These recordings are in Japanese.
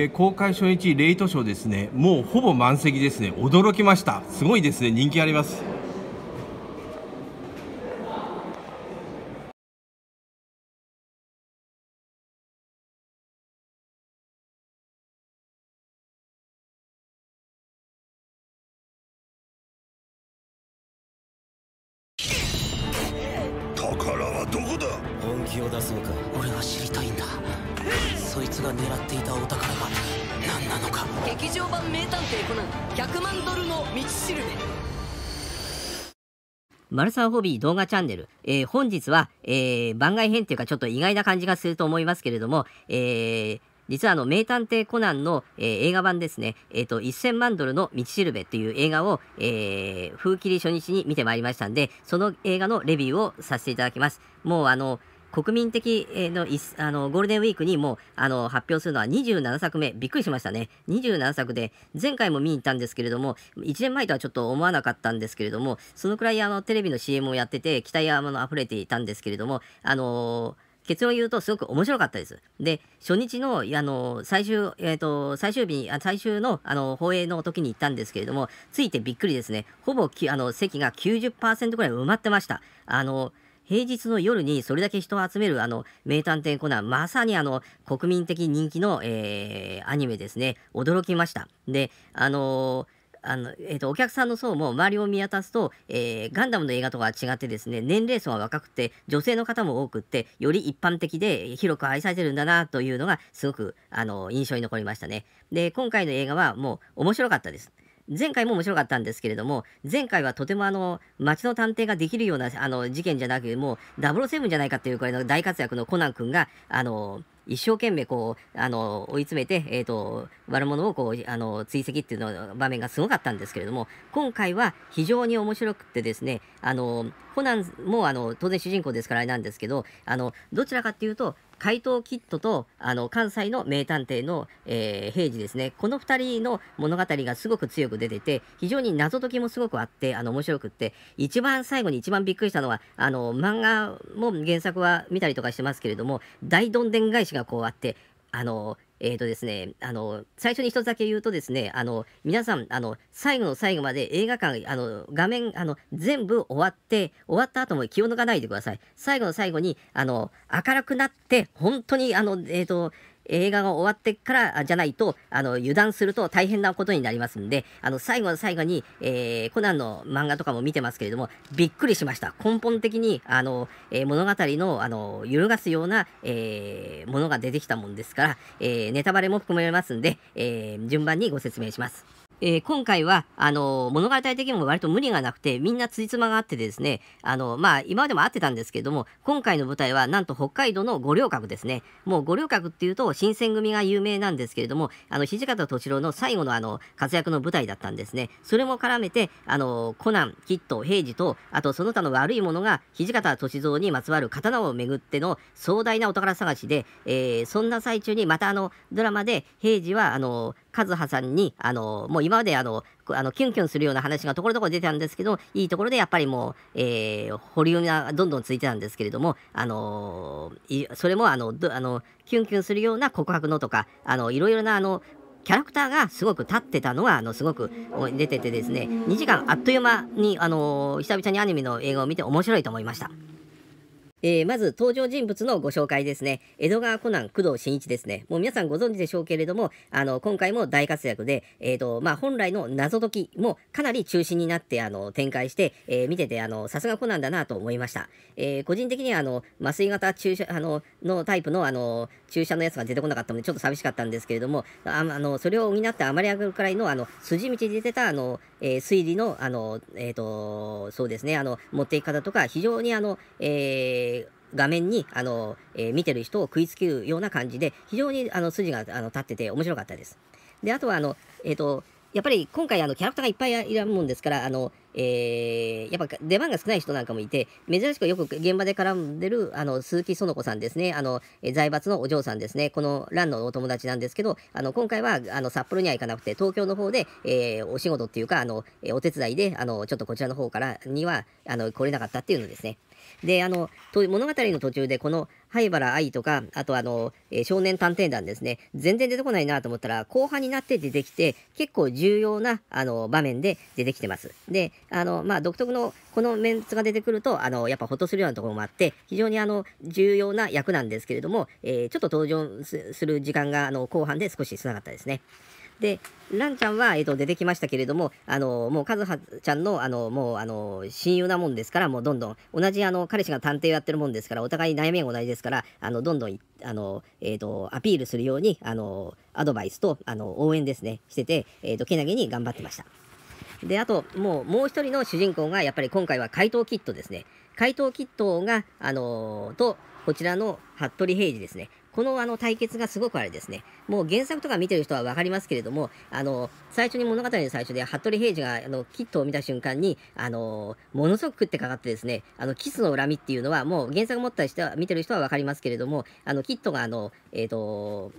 え公開初日レイトショーですね。もうほぼ満席ですね。驚きました。すごいですね。人気あります。マルサーホビー動画チャンネル、えー、本日は、えー、番外編というかちょっと意外な感じがすると思いますけれども、えー、実はあの、名探偵コナンの、えー、映画版ですね、えっ、ー、と、1000万ドルの道しるべという映画を、えー、風切り初日に見てまいりましたんで、その映画のレビューをさせていただきます。もうあの、国民的のあのゴールデンウィークにもあの発表するのは27作目。びっくりしましたね。27作で、前回も見に行ったんですけれども、1年前とはちょっと思わなかったんですけれども、そのくらいあのテレビの溢れてて、期待が溢れていたんですけれども、あのー結論を言うとすごく面白かったです。で、初日の、あの、最終、えっ、ー、と、最終日に、最終の、あの、放映の時に行ったんですけれども、ついてびっくりですね。ほぼ、あの、席が90%くらい埋まってました。あの、平日の夜にそれだけ人を集めるあの名探偵コナン、まさにあの国民的人気の、えー、アニメですね。驚きました。で、あのーあの、えーと、お客さんの層も周りを見渡すと、えー、ガンダムの映画とは違ってですね年齢層が若くて女性の方も多くってより一般的で広く愛されてるんだなというのがすごくあの印象に残りましたねで今回の映画はもう面白かったです前回も面白かったんですけれども、前回はとてもあの、街の探偵ができるようなあの事件じゃなく、もう007じゃないかっていうくらいの大活躍のコナン君が、あの、一生懸命こう、あの、追い詰めて、えっ、ー、と、悪者をこう、あの、追跡っていうの場面がすごかったんですけれども、今回は非常に面白くてですね、あの、コナンもあの、当然主人公ですからあれなんですけど、あの、どちらかっていうと、怪盗キッドとあの関西の名探偵の、えー、平次ですね、この2人の物語がすごく強く出てて、非常に謎解きもすごくあって、あの面白くって、一番最後に一番びっくりしたのは、あの漫画も原作は見たりとかしてますけれども、大どんでん返しがこうあって、あのえっ、ー、とですね、あの、最初に一つだけ言うとですね、あの、皆さん、あの、最後の最後まで映画館、あの、画面、あの、全部終わって、終わった後も気を抜かないでください。最後の最後に、あの、明るくなって、本当に、あの、えっ、ー、と、映画が終わってからじゃないと、あの、油断すると大変なことになりますんで、あの、最後の最後に、えー、コナンの漫画とかも見てますけれども、びっくりしました。根本的に、あの、えー、物語の、あの、揺るがすような、えー、ものが出てきたもんですから、えー、ネタバレも含めますんで、えー、順番にご説明します。えー、今回は、あの、物語的にも割と無理がなくて、みんなついつまがあってですね、あの、まあ、今までも会ってたんですけども、今回の舞台は、なんと北海道の五稜郭ですね。もう五稜郭っていうと、新選組が有名なんですけれども、あの、土方歳三の最後のあの、活躍の舞台だったんですね。それも絡めて、あの、コナン、キッド、平次と、あとその他の悪い者が、土方歳三にまつわる刀をめぐっての壮大なお宝探しで、えー、そんな最中に、またあの、ドラマで、平次は、あの、カズハさんに、あの、もう今まであの、あのキュンキュンするような話がところどころ出てたんですけど、いいところでやっぱりもう、えー、保留がどんどんついてたんですけれども、あの、それもあの、あの、キュンキュンするような告白のとか、あの、いろいろなあの、キャラクターがすごく立ってたのは、あの、すごく出ててですね、2時間あっという間に、あの、久々にアニメの映画を見て面白いと思いました。えー、まず登場人物のご紹介ですね。江戸川コナン、工藤新一ですね。もう皆さんご存知でしょうけれども、あの、今回も大活躍で、えっ、ー、と、まあ、本来の謎解きもかなり中心になって、あの、展開して、えー、見てて、あの、さすがコナンだなと思いました。え個人的には、あの、麻酔型注射、あの、のタイプの、あの、注射のやつが出てこなかったので、ちょっと寂しかったんですけれども、ああの、それを補ってあまり上がるくらいの、あの、筋道で出てた、あの、え推理の、あの、えっ、と、そうですね、あの、持っていき方とか、非常に、あの、えー、画面に、あの、えー、見てる人を食いつけるような感じで、非常にあの筋があの立ってて面白かったです。で、あとは、あの、えっ、ー、と、やっぱり今回あのキャラクターがいっぱいいるもんですから、あの、えー、やっぱ出番が少ない人なんかもいて、珍しくよく現場で絡んでる、あの、鈴木園子さんですね。あの、財閥のお嬢さんですね。この蘭のお友達なんですけど、あの、今回は、あの、札幌には行かなくて、東京の方で、えー、お仕事っていうか、あの、お手伝いで、あの、ちょっとこちらの方からには、あの、来れなかったっていうのですね。で、あの、物語の途中で、この、灰原愛とか、あとあの、えー、少年探偵団ですね、全然出てこないなと思ったら、後半になって出てきて、結構重要な、あの、場面で出てきてます。で、あの、まあ、独特の、このメンツが出てくると、あの、やっぱほっとするようなところもあって、非常にあの、重要な役なんですけれども、えー、ちょっと登場する時間が、あの、後半で少し少なかったですね。で、ランちゃんは、えっ、ー、と、出てきましたけれども、あの、もう、カズハちゃんの、あの、もう、あの、親友なもんですから、もう、どんどん、同じ、あの、彼氏が探偵をやってるもんですから、お互い悩みが同じですから、あの、どんどん、あの、えっ、ー、と、アピールするように、あの、アドバイスと、あの、応援ですね、してて、えっ、ー、と、けなげに頑張ってました。で、あと、もう、もう一人の主人公が、やっぱり今回は怪盗キットですね。怪盗キットが、あのと、こちらの服部平次ですね。このあの対決がすごくあれですね。もう原作とか見てる人はわかりますけれども、あの、最初に物語の最初で、服部平次があのキットを見た瞬間に、あの、ものすごく食ってかかってですね、あの、キスの恨みっていうのは、もう原作持った人は、見てる人はわかりますけれども、あの、キットがあの、えっ、ー、と、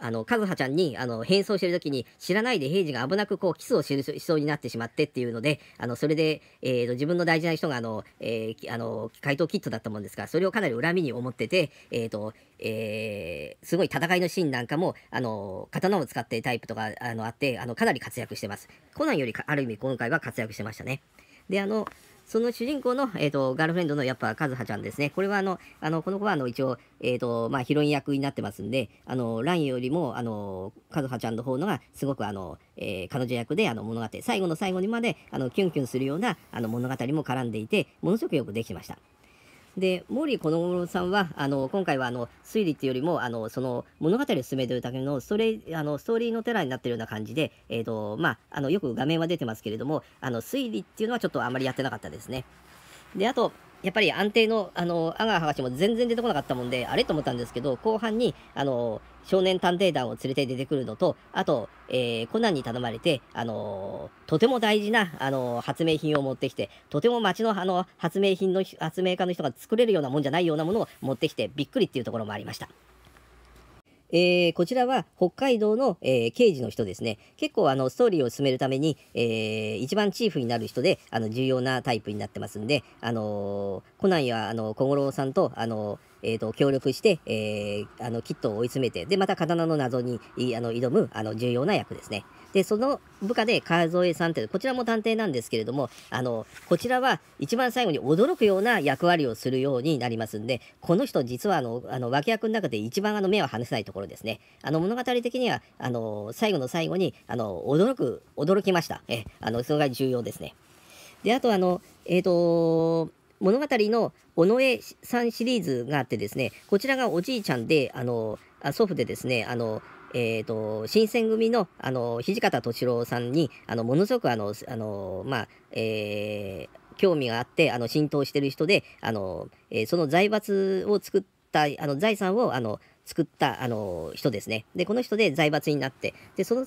あの、カズハちゃんに、あの、変装してる時に、知らないで平次が危なくこう、キスをしそうになってしまってっていうので、あの、それで、えーと、自分の大事な人が、あの、えー、あの、怪盗キットだったもんですから、それをかなり恨みに思ってて、えーと、えー、すごい戦いのシーンなんかも、あの、刀を使ってタイプとか、あの、あって、あの、かなり活躍してます。コナンよりある意味今回は活躍してましたね。で、あの、その主人公の、えっ、ー、と、ガールフレンドのやっぱ、カズハちゃんですね。これはあの、あの、この子はあの、一応、えっ、ー、と、まあ、ヒロイン役になってますんで、あの、ラインよりも、あの、カズハちゃんの方のが、すごくあの、えー、彼女役で、あの、物語、最後の最後にまで、あの、キュンキュンするような、あの、物語も絡んでいて、ものすごくよくできてました。で、毛利この頃さんは、あの、今回は、あの、推理というよりも、あの、その、物語を進めてるだけの、ストレあの、ストーリーのテラーになってるような感じで、え、ー、と、まあ、あの、よく画面は出てますけれども、あの、推理っていうのはちょっとあまりやってなかったですね。で、あと、やっぱり安定の、あの、阿川博士も全然出てこなかったもんで、あれと思ったんですけど、後半に、あの、少年探偵団を連れて出てくるのと、あと、えー、コナンに頼まれて、あのとても大事な、あの発明品を持ってきて、とても町の、あの、発明品の、発明家の人が作れるようなもんじゃないようなものを持ってきて、びっくりっていうところもありました。えー、こちらは北海道の、えー、刑事の人ですね。結構あのストーリーを進めるために、えー、一番チーフになる人で、あの重要なタイプになってますんで、あのコナンやあの小五郎さんと、あのえーと、協力して、えー、あのキットを追い詰めて、で、また刀の謎にあの挑むあの重要な役ですね。で、その部下で川添さんって、こちらも探偵なんですけれども、あの、こちらは一番最後に驚くような役割をするようになりますんで、この人実はあの、あの脇役の中で一番あの目を離せないところですね。あの物語的には、あの、最後の最後に、あの、驚く、驚きました。え、あの、それが重要ですね。で、あとあの、えっ、ー、と物語の尾上さんシリーズがあってですね、こちらがおじいちゃんで、あの、祖父でですね、あの、え、ー、と、新選組の、あの、土方敏郎さんに、あの、ものすごく、あの、あの、まあ、えー、興味があって、あの、浸透してる人で、あの、えー、その財閥を作った、あの、財産を、あの、作った、あの、人ですね。で、この人で財閥になって、で、その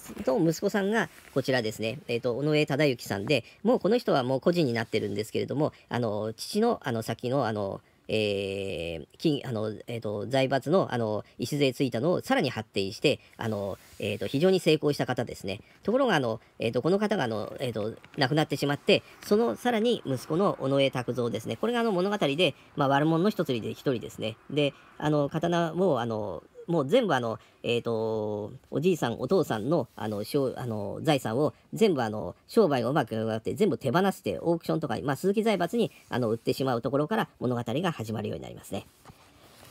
息子さんが、こちらですね、えっ、ー、と、尾上忠之さんで、もうこの人はもう個人になってるんですけれども、あの、父の、あの、先の、あの、えー、金、あの、えっ、ー、と、財閥の、あの、礎ついたのをさらに発展して、あの、えっ、ー、と、非常に成功した方ですね。ところが、あの、えっ、と、この方が、あの、えっ、と、亡くなってしまって、そのさらに息子の尾上拓三ですね。これが、あの、物語で、まあ、悪者の一つで一人ですね。で、あの、刀を、あの、もう全部あの、えっ、ー、と、おじいさん、お父さんの、あの、しょあの財産を全部あの、商売がうまくいかなくて全部手放して、オークションとか、まあ、鈴木財閥に、あの、売ってしまうところから物語が始まるようになりますね。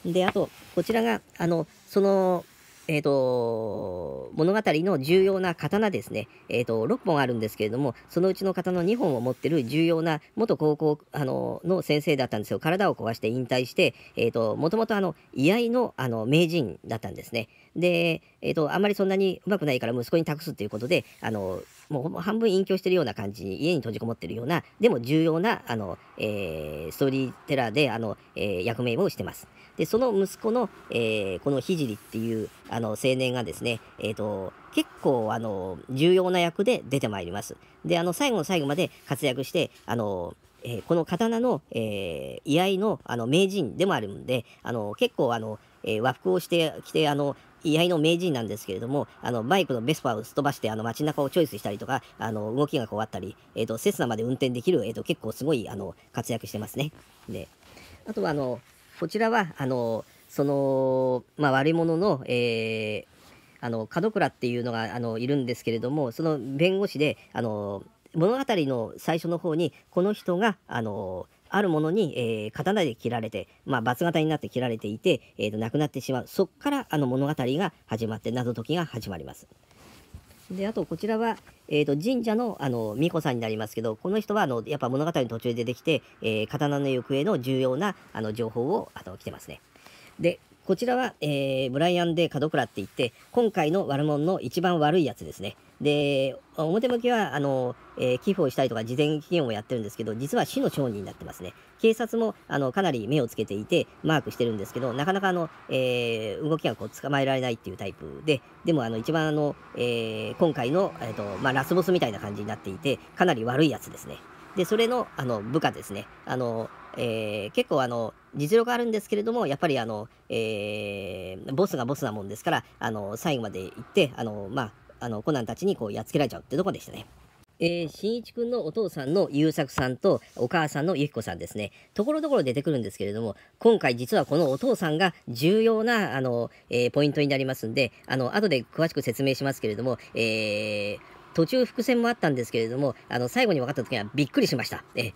で、あと、こちらが、あの、その、え、ー、と、物語の重要な刀ですね。え、ー、と、6本あるんですけれども、そのうちの刀の2本を持ってる重要な元高校、あの、の先生だったんですよ。体を壊して引退して、え、ー、と、もともとあの、居合の、あの、名人だったんですね。で、えっ、と、あまりそんなに上手くないから息子に託すっていうことで、あの、もう半分隠居してるような感じに、家に閉じこもってるような、でも重要な、あの、えー、ストーリーテラーで、あの、えー、役名をしてます。で、その息子の、えー、この聖っていうあの青年がですね、え、ー、と、結構あの重要な役で出てまいります。で、あの最後の最後まで活躍して、あのえー、この刀の、えー、居合のあの名人でもあるんで、あの結構あの、えー、和服をしてきて、あの居合の名人なんですけれども、あのバイクのベスパーをすっ飛ばしてあの街中をチョイスしたりとか、あの動きがこうあったり、えーと、セスナまで運転できる、えーと、結構すごいあの活躍してますね。で、あとはあのこちらはあのその、まあ、悪者の、えー、あの門倉っていうのがあのいるんですけれどもその弁護士であの物語の最初の方にこの人があのあるものに、えー、刀で切られて、まあ、バツ型になって切られていて、えーと、亡くなってしまうそこからあの物語が始まって謎解きが始まります。であとこちらは、えーと、神社のあの巫女さんになりますけどこの人はあのやっぱ物語の途中でできて、えー、刀の行方の重要なあの情報をあの来てますね。でこちらは、えー、ブライアン・デ・門倉って言って、今回の悪者の一番悪いやつですね。で、表向きは、あの、えー、寄付をしたりとか、事前期限をやってるんですけど、実は死の商人になってますね。警察も、あの、かなり目をつけていて、マークしてるんですけど、なかなか、あの、えー、動きがこう、捕まえられないっていうタイプで、でも、あの、一番、あの、えー、今回の、えっ、と、まあ、ラスボスみたいな感じになっていて、かなり悪いやつですね。で、それの、あの、部下ですね。あの、えー、結構あの、実力あるんですけれども、やっぱりあの、えー、ボスがボスなもんですから、あの、最後まで行って、あの、まあ、あの、コナンたちにこう、やっつけられちゃうってとこでしたね。えー、新一くんのお父さんの優作さんとお母さんのゆきこさんですね。ところどころ出てくるんですけれども、今回実はこのお父さんが重要な、あの、えー、ポイントになりますんで、あの、後で詳しく説明しますけれども、えー、途中伏線もあったんですけれども、あの、最後に分かった時にはびっくりしました。え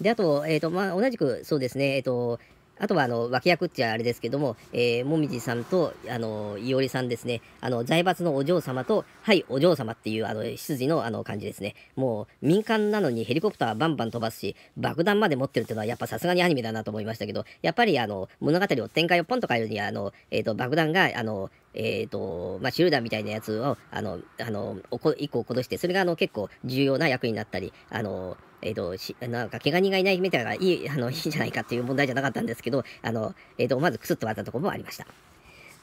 で、あと、えっ、ー、と、まあ、同じくそうですね、えっ、ー、と、あとは、あの、脇役っちゃあれですけども、えー、もみじさんと、あの、いおりさんですね、あの、財閥のお嬢様と、はい、お嬢様っていう、あの、執事の、あの、感じですね。もう、民間なのにヘリコプターバンバン飛ばすし、爆弾まで持ってるっていうのは、やっぱさすがにアニメだなと思いましたけど、やっぱり、あの、物語を展開をポンと変えるには、あの、えっ、ー、と、爆弾が、あの、え、ー、と、まあ、シュルダーみたいなやつを、あの、あの、おこ一個落として、それが、あの、結構重要な役になったり、あの、えっ、ー、と、し、なんか、怪我人がいないみたいないい、あの、いいんじゃないかっていう問題じゃなかったんですけど、あの、えっ、ー、と、まずクスッと割ったところもありました。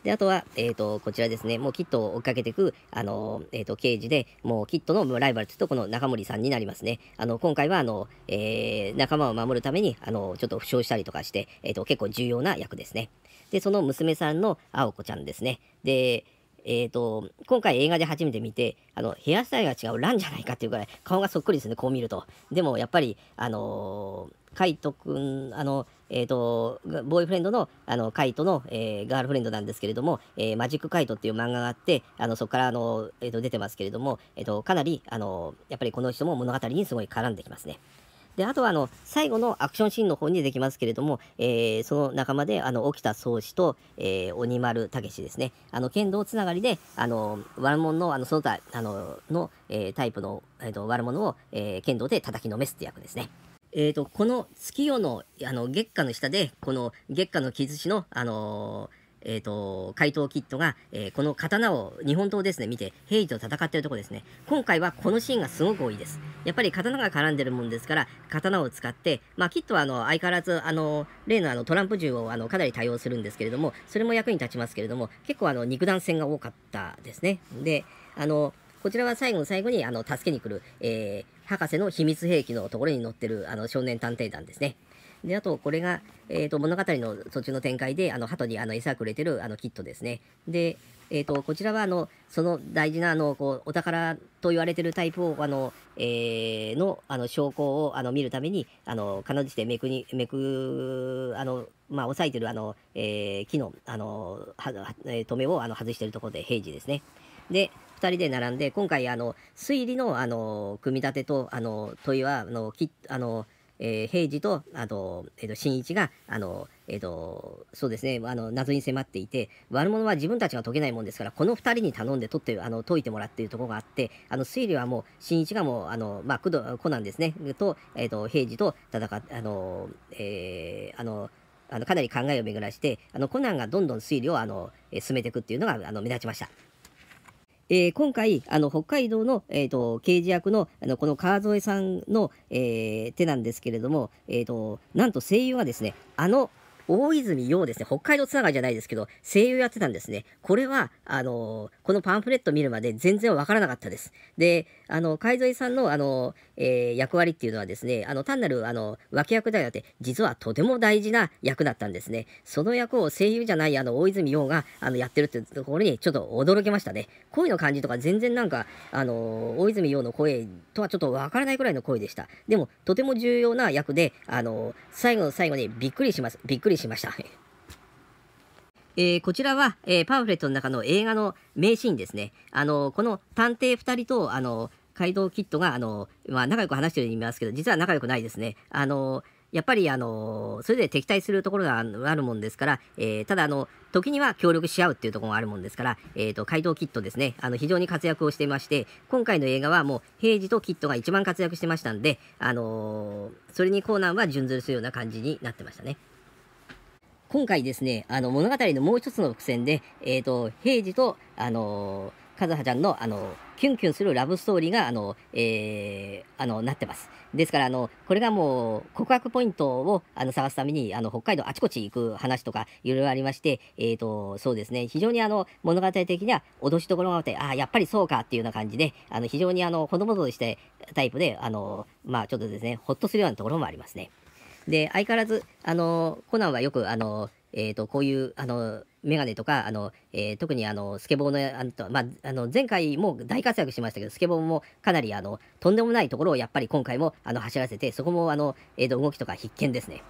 で、あとは、えっ、ー、と、こちらですね、もうキットを追っかけていく、あの、えっ、ー、と、刑事で、もうキットのライバルとこの中森さんになりますね。あの、今回は、あの、えー、仲間を守るために、あの、ちょっと負傷したりとかして、えっ、と、結構重要な役ですね。で、その娘さんの青子ちゃんですね。で、えっ、ー、と、今回映画で初めて見て、あの、ヘアスタイルが違うランじゃないかっていうぐらい、顔がそっくりですね、こう見ると。でも、やっぱり、あのー、カイトくん、あの、えっ、ー、と、ボーイフレンドの、あの、カイトの、えー、ガールフレンドなんですけれども、えー、マジックカイトっていう漫画があって、あの、そこから、あの、えっ、と、出てますけれども、えっ、と、かなり、あの、やっぱりこの人も物語にすごい絡んできますね。で、あとは、あの、最後のアクションシーンの方に出てきますけれども、えー、その仲間で、あの、沖田総司と、えー、鬼丸武ですね。あの、剣道つながりで、あの、悪者の、あの、その他、あの、の、えー、タイプの、えっ、ー、と、悪者を、えー、剣道で叩きのめすって役ですね。えーと、この月夜のあの月下の下で、この月下の傷師の、あのーえっ、ー、と、怪盗キットが、えー、この刀を日本刀ですね、見て、平時と戦ってるとこですね。今回はこのシーンがすごく多いです。やっぱり刀が絡んでるもんですから、刀を使って、まあ、キットはあの、相変わらず、あの、例のあの、トランプ銃をあの、かなり多用するんですけれども、それも役に立ちますけれども、結構あの、肉弾戦が多かったですね。で、あの、こちらは最後の最後に、あの、助けに来る、えー、博士の秘密兵器のところに乗ってる、あの、少年探偵団ですね。で、あと、これが、えっ、ー、と、物語の途中の展開で、あの、鳩にあの餌くれてる、あの、キットですね。で、えっ、ー、と、こちらは、あの、その大事な、あの、こう、お宝と言われてるタイプを、あの、えー、の、あの、証拠を、あの、見るために、あの、金槌でめくに、めく、あの、まあ、押さえてる、あの、えー、木の、あの、は、え止めを、あの、外してるところで、平時ですね。で、2人で並んで、今回、あの、推理の、あの、組み立てと、あの、問いは、あの、きあの、えー、平次と、あと、えっ、ー、と、新一が、あの、えっ、ー、と、そうですね、あの、謎に迫っていて、悪者は自分たちが解けないもんですから、この二人に頼んで取って、あの、解いてもらっているところがあって、あの、推理はもう、新一がもう、あの、まあ、工藤、コナンですね、と、えっ、と、平次と戦って、あの、えあの、あのかなり考えを巡らして、あのコナンがどんどん推理をあの進めていくっていうのがあの目立ちました。えー、今回、あの、北海道の、え、ー、と、刑事役の、あの、この川添さんの、えー、手なんですけれども、えっ、と、なんと声優はですね、あの、大泉洋ですね、北海道つながりじゃないですけど、声優やってたんですね。これは、あのこのパンフレット見るまで全然わからなかったです。で、あの、海添さんの、あのえー、役割っていうのはですね、あの、単なる、あの、脇役ではなくて、実はとても大事な役だったんですね。その役を声優じゃない、あの、大泉洋が、あの、やってるってところに、ちょっと驚きましたね。声の感じとか全然なんか、あの、大泉洋の声とはちょっとわからないくらいの声でした。でも、とても重要な役で、あの、最後の最後にびっくりします。びっくりしました。えー、こちらは、えー、パンフレットの中の映画の名シーンですね。あの、この探偵2人と、あの、街道キットが、あの、まあ、仲良く話してるように見えますけど、実は仲良くないですね。あの、やっぱり、あの、それで敵対するところがあるもんですから、えー、ただ、あの、時には協力し合うっていうところがあるもんですから、えっ、ー、と、街道キットですね、あの、非常に活躍をしていまして、今回の映画はもう、平治とキットが一番活躍してましたんで、あのそれにコーナーは準ずるするような感じになってましたね。今回ですね、あの物語のもう一つの伏線で、えっ、ー、と、平次と、あのー、和葉ちゃんの、あのキュンキュンするラブストーリーが、あの、えー、あの、なってます。ですから、あの、これがもう、告白ポイントを、あの、探すために、あの、北海道あちこち行く話とか、いろいろありまして、えっ、ー、と、そうですね、非常にあの、物語的には、脅しどころがあって、ああ、やっぱりそうかっていうような感じで、あの、非常にあの、子供としてタイプで、あの、まあ、ちょっとですね、ほっとするようなところもありますね。で、相変わらず、あの、コナンはよく、あの、えっ、と、こういう、あの、メガネとか、あの、えー、特にあの、スケボーの、あの、まあ、あの、前回も大活躍しましたけど、スケボーもかなり、あの、とんでもないところをやっぱり今回も、あの、走らせて、そこも、あの、えっ、ー、と、動きとか必見ですね。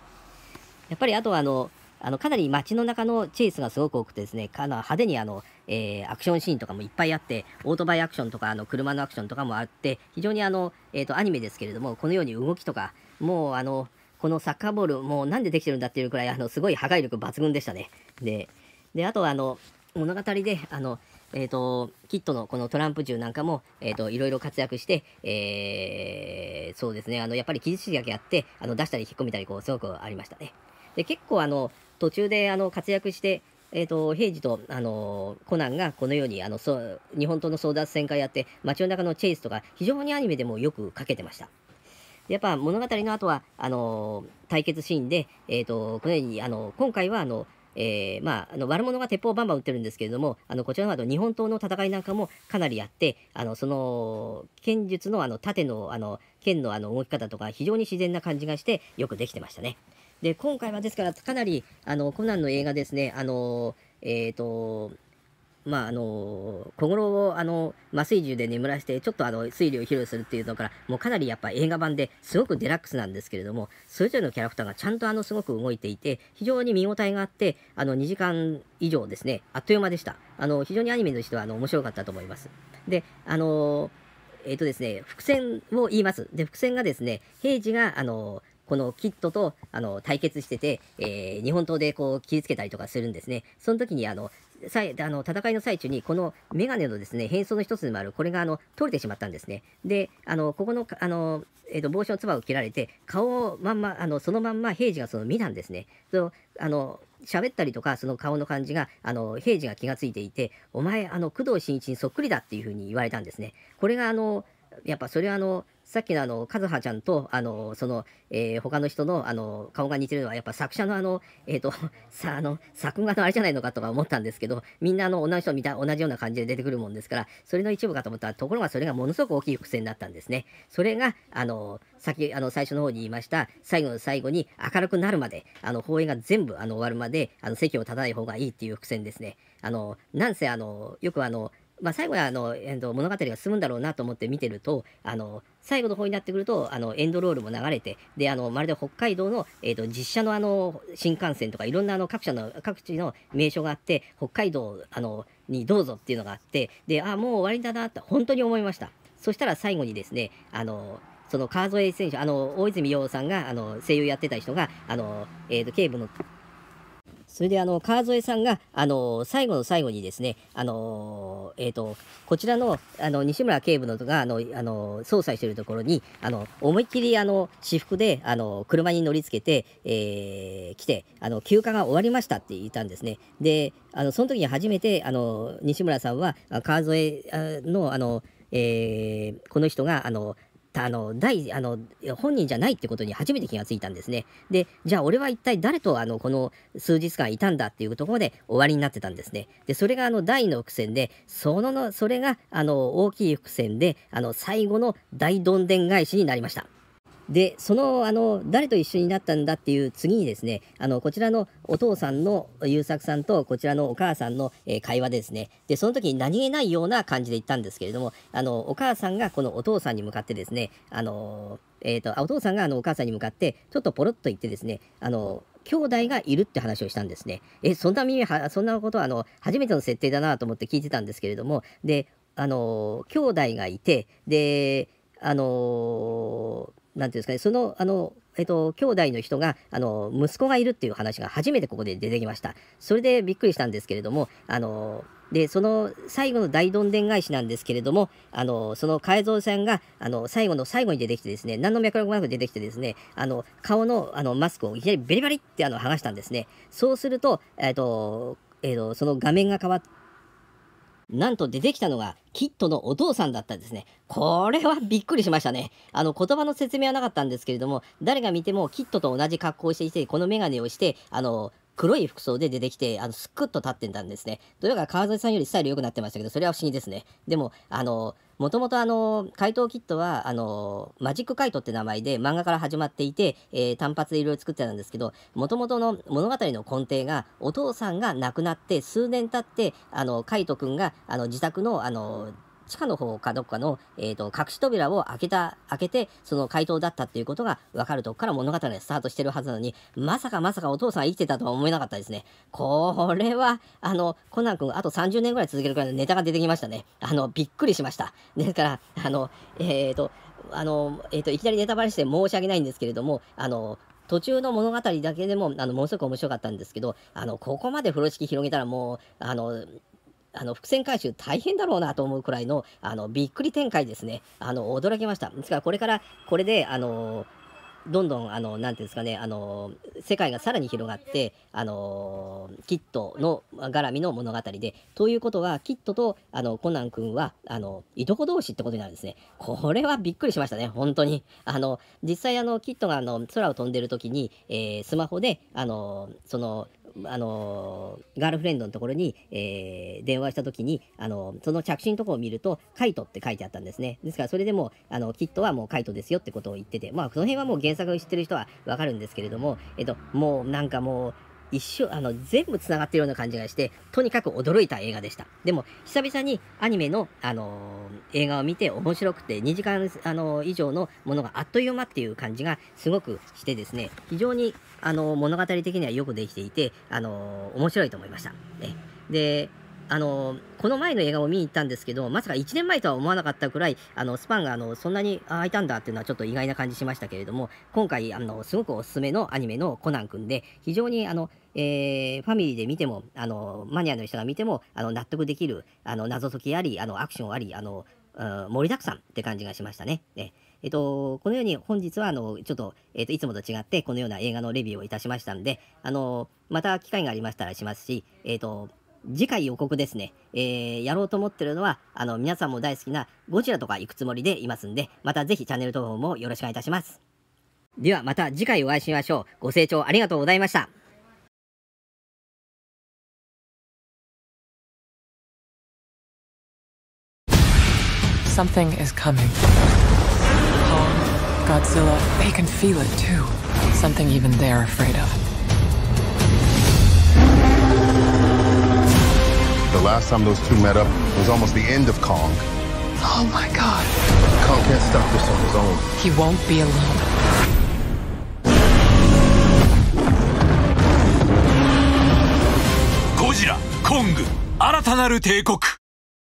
やっぱり、あとは、あの、あの、かなり街の中のチェイスがすごく多くてですね、かな派手にあの、えー、アクションシーンとかもいっぱいあって、オートバイアクションとか、あの、車のアクションとかもあって、非常にあの、えっ、と、アニメですけれども、このように動きとか、もう、あの、このサッカーボール、もうなんでできてるんだっていうくらい、あの、すごい破壊力抜群でしたね。で、で、あとは、あの、物語で、あの、えっ、ー、と、キットのこのトランプ銃なんかも、えっ、ー、と、いろいろ活躍して、えー、そうですね、あの、やっぱり技術士だけやって、あの、出したり引っ込めたり、こう、すごくありましたね。で、結構、あの、途中で、あの、活躍して、えっ、ー、と、平次と、あのコナンがこのように、あの、そう日本刀の争奪戦会やって、街の中のチェイスとか、非常にアニメでもよくかけてました。やっぱ物語の後は、あのー、対決シーンで、えっ、ー、と、このように、あの、今回は、あの、えー、まあ、あの、悪者が鉄砲をバンバン撃ってるんですけれども、あの、こちらの後、日本刀の戦いなんかもかなりやって、あの、その、剣術の、あの、盾の、あの、剣の、あの、動き方とか、非常に自然な感じがして、よくできてましたね。で、今回はですから、かなり、あの、コナンの映画ですね、あの、えっ、ー、と、まあ、あの、小五郎を、あの、麻酔銃で眠らして、ちょっとあの、推理を披露するっていうのから、もうかなりやっぱ映画版ですごくデラックスなんですけれども、それぞれのキャラクターがちゃんとあの、すごく動いていて、非常に見応えがあって、あの、2時間以上ですね、あっという間でした。あの、非常にアニメとしては、あの、面白かったと思います。で、あの、えっ、ー、とですね、伏線を言います。で、伏線がですね、平次が、あの、このキットとあの対決してて、えー、日本刀でこう切りつけたりとかするんですね。その時にあのさいあの戦いの最中にこのメガネのですね変装の一つでもあるこれがあの取れてしまったんですね。で、あのここのあの、えーと、帽子のつばを切られて顔をまんまあのそのまんま平次がその見たんですね。そあの喋ったりとかその顔の感じがあの平次が気がついていてお前あの工藤新一にそっくりだっていうふうに言われたんですね。これがあのやっぱそれはあのさっきのあの、和葉ちゃんと、あの、その、えー、他の人の、あの、顔が似てるのは、やっぱ作者のあの、えっ、ー、と、さ、あの、作画のあれじゃないのかとか思ったんですけど、みんなあの、同じ人見た、同じような感じで出てくるもんですから、それの一部かと思ったら、ところがそれがものすごく大きい伏線だったんですね。それが、あの、先、あの、最初の方に言いました、最後の最後に明るくなるまで、あの、放映が全部、あの、終わるまで、あの、席を立たない方がいいっていう伏線ですね。あの、なんせ、あの、よくあの、まあ、最後はあの、えー、と物語が進むんだろうなと思って見てると、あの、最後の方になってくると、あの、エンドロールも流れて、で、あの、まるで北海道の、え、ー、と、実写のあの、新幹線とか、いろんなあの、各社の、各地の名所があって、北海道、あの、にどうぞっていうのがあって、で、あ、もう終わりだなって、本当に思いました。そしたら最後にですね、あの、その川添選手、あの、大泉洋さんが、あの、声優やってた人が、あの、えっ、ー、と、警部のそれであの川添さんがあの最後の最後にですねあのえっ、ー、とこちらのあの西村警部のがあのあの捜査しているところにあの思いっきりあの私服であの車に乗り付けて、えー、来てあの休暇が終わりましたって言ったんですね。であのその時に初めてあの西村さんは川添のあの、えー、この人があのあの、第、あの、本人じゃないってことに初めて気がついたんですね。で、じゃあ俺は一体誰とあの、この数日間いたんだっていうところで終わりになってたんですね。で、それがあの、大の伏線で、そのの、それがあの、大きい伏線で、あの、最後の大どんでん返しになりました。で、その、あの、誰と一緒になったんだっていう次にですね、あの、こちらのお父さんの優作さんと、こちらのお母さんの、えー、会話ですね。で、その時に何気ないような感じで言ったんですけれども、あの、お母さんがこのお父さんに向かってですね、あの、えっ、ー、と、お父さんがあの、お母さんに向かって、ちょっとポロッと言ってですね、あの、兄弟がいるって話をしたんですね。え、そんな耳は、そんなことは、あの、初めての設定だなと思って聞いてたんですけれども、で、あの、兄弟がいて、で、あのなんていうんですかね、その、あの、えっと、兄弟の人が、あの、息子がいるっていう話が初めてここで出てきました。それでびっくりしたんですけれども、あの、で、その最後の大どんでん返しなんですけれども、あの、その海蔵さんが、あの、最後の最後に出てきてですね、何の脈絡もなく出てきてですね、あの、顔の、あの、マスクをいきなりベリバリってあの、剥がしたんですね。そうすると、えっと、えっと、その画面が変わって、なんと出てきたのがキットのお父さんだったんですね。これはびっくりしましたね。あの言葉の説明はなかったんですけれども、誰が見てもキットと同じ格好をしていて、このメガネをして、あの、黒い服装で出てきて、あの、すくっと立ってたんですね。というか川添さんよりスタイル良くなってましたけど、それは不思議ですね。でも、あの、もともとあの、怪盗キットは、あの、マジック怪盗って名前で漫画から始まっていて、えー、単発でいろいろ作ってたんですけど、もともとの物語の根底が、お父さんが亡くなって、数年経って、あの、カイト君が、あの、自宅の、あの、地下の方かどっかの、えーと、隠し扉を開けた開けてその回答だったっていうことが分かるとこから物語がスタートしてるはずなのにまさかまさかお父さん生きてたとは思えなかったですね。これはあのコナン君あと30年ぐらい続けるくらいのネタが出てきましたね。あのびっくりしました。ですからあのえっ、ー、とあの、えー、といきなりネタバレして申し訳ないんですけれどもあの途中の物語だけでもあのものすごく面白かったんですけどあのここまで風呂敷広げたらもうあのあの伏線回収大変だろうなと思うくらいのあのびっくり展開ですね。あの驚きました。ですからこれからこれであのどんどん、あの、なんていうんですかね、あの、世界がさらに広がって、あの、キットの絡みの物語で、ということは、キットと、あの、コナン君は、あの、いとこ同士ってことになるんですね。これはびっくりしましたね、本当に。あの、実際、あの、キットが、あの、空を飛んでる時に、えー、スマホで、あの、その、あのガールフレンドのところに、えー、電話した時に、あのその着信のところを見ると、カイトって書いてあったんですね。ですから、それでもあの、キットはもうカイトですよってことを言ってて、まあ、その辺はもう原作を知ってる人はわかるんですけれども、えっと、もうなんかもう、一緒、あの、全部繋がってるような感じがして、とにかく驚いた映画でした。でも、久々にアニメの、あのー、映画を見て面白くて、2時間、あのー、以上のものがあっという間っていう感じがすごくしてですね、非常に、あのー、物語的にはよくできていて、あの面白いと思いました。ね、で、あのこの前の映画を見に行ったんですけど、まさか1年前とは思わなかったくらい、あのスパンがあのそんなに空いたんだっていうのはちょっと意外な感じしましたけれども、今回、あのすごくおすすめのアニメのコナン君で、非常にあの、えー、ファミリーで見ても、あのマニアの人が見てもあの納得できるあの謎解きあり、あのアクションあり、あの盛りだくさんって感じがしましたね。ねえっと、このように本日はあのちょっと,、えっといつもと違ってこのような映画のレビューをいたしましたんで、あのまた機会がありましたらしますし、えっと次回予告ですね、えー、やろうと思ってるのは、あの、皆さんも大好きなゴジラとか行くつもりでいますんで、またぜひチャンネル登録もよろしくお願いいたします。ではまた次回お会いしましょう。ご清聴ありがとうございました。Something is coming. Kong, Godzilla, they can feel it too. Something even they're afraid of. The last time those two met up was almost the end of Kong. Oh my god. Kong can't stop this on his own. He won't be alone. Godzilla, Kong, 新たなる帝国